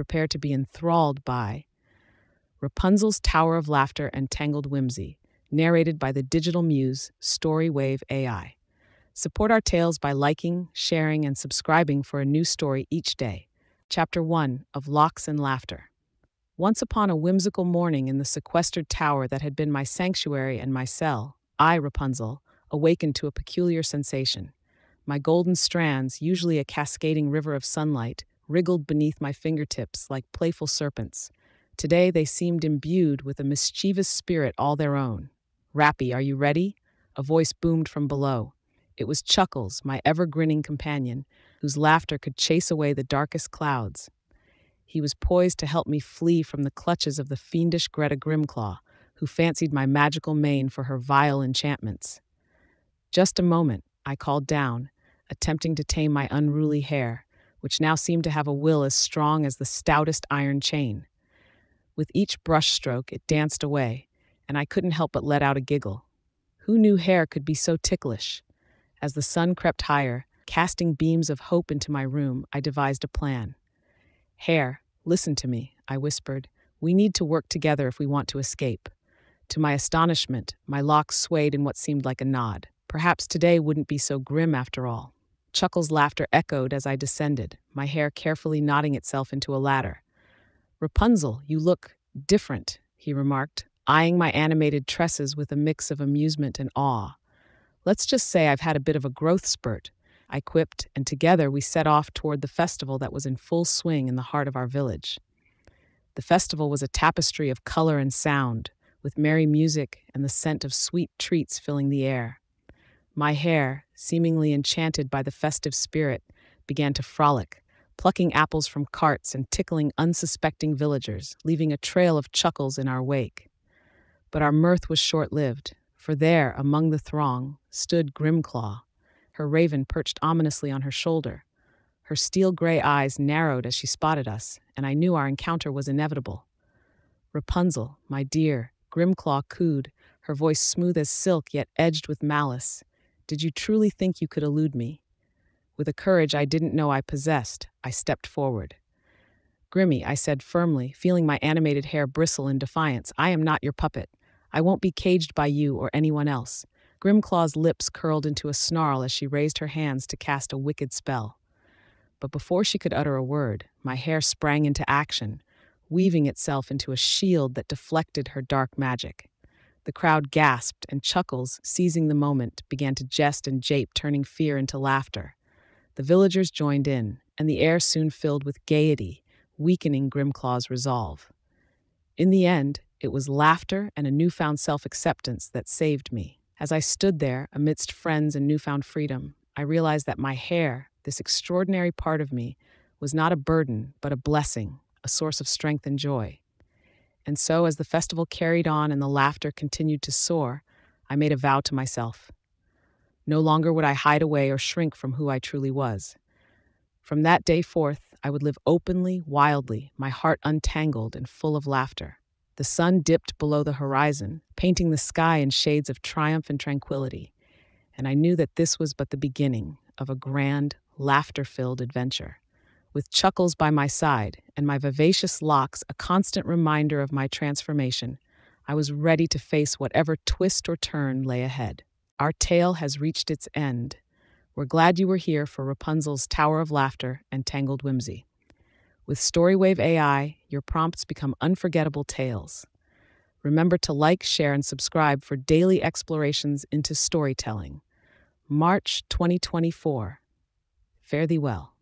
prepare to be enthralled by Rapunzel's Tower of Laughter and Tangled Whimsy, narrated by the digital muse Storywave AI. Support our tales by liking, sharing, and subscribing for a new story each day. Chapter 1 of Locks and Laughter. Once upon a whimsical morning in the sequestered tower that had been my sanctuary and my cell, I, Rapunzel, awakened to a peculiar sensation. My golden strands, usually a cascading river of sunlight, wriggled beneath my fingertips like playful serpents. Today they seemed imbued with a mischievous spirit all their own. Rappy, are you ready? A voice boomed from below. It was Chuckles, my ever grinning companion, whose laughter could chase away the darkest clouds. He was poised to help me flee from the clutches of the fiendish Greta Grimmclaw, who fancied my magical mane for her vile enchantments. Just a moment, I called down, attempting to tame my unruly hair, which now seemed to have a will as strong as the stoutest iron chain. With each brushstroke, it danced away, and I couldn't help but let out a giggle. Who knew hair could be so ticklish? As the sun crept higher, casting beams of hope into my room, I devised a plan. Hair, listen to me, I whispered. We need to work together if we want to escape. To my astonishment, my locks swayed in what seemed like a nod. Perhaps today wouldn't be so grim after all. Chuckles' laughter echoed as I descended, my hair carefully knotting itself into a ladder. Rapunzel, you look different, he remarked, eyeing my animated tresses with a mix of amusement and awe. Let's just say I've had a bit of a growth spurt, I quipped, and together we set off toward the festival that was in full swing in the heart of our village. The festival was a tapestry of color and sound, with merry music and the scent of sweet treats filling the air. My hair, seemingly enchanted by the festive spirit, began to frolic, plucking apples from carts and tickling unsuspecting villagers, leaving a trail of chuckles in our wake. But our mirth was short lived, for there, among the throng, stood Grimmclaw, her raven perched ominously on her shoulder. Her steel gray eyes narrowed as she spotted us, and I knew our encounter was inevitable. Rapunzel, my dear, Grimmclaw cooed, her voice smooth as silk yet edged with malice. Did you truly think you could elude me? With a courage I didn't know I possessed, I stepped forward. Grimmy, I said firmly, feeling my animated hair bristle in defiance, I am not your puppet. I won't be caged by you or anyone else. Grimmclaw's lips curled into a snarl as she raised her hands to cast a wicked spell. But before she could utter a word, my hair sprang into action, weaving itself into a shield that deflected her dark magic. The crowd gasped, and Chuckles, seizing the moment, began to jest and jape, turning fear into laughter. The villagers joined in, and the air soon filled with gaiety, weakening Grimmclaw's resolve. In the end, it was laughter and a newfound self acceptance that saved me. As I stood there, amidst friends and newfound freedom, I realized that my hair, this extraordinary part of me, was not a burden, but a blessing, a source of strength and joy. And so, as the festival carried on and the laughter continued to soar, I made a vow to myself. No longer would I hide away or shrink from who I truly was. From that day forth, I would live openly, wildly, my heart untangled and full of laughter. The sun dipped below the horizon, painting the sky in shades of triumph and tranquility, and I knew that this was but the beginning of a grand, laughter filled adventure. With Chuckles by my side and my vivacious locks a constant reminder of my transformation, I was ready to face whatever twist or turn lay ahead. Our tale has reached its end. We're glad you were here for Rapunzel's Tower of Laughter and Tangled Whimsy. With Storywave AI, your prompts become unforgettable tales. Remember to like, share, and subscribe for daily explorations into storytelling. March 2024. Fare thee well.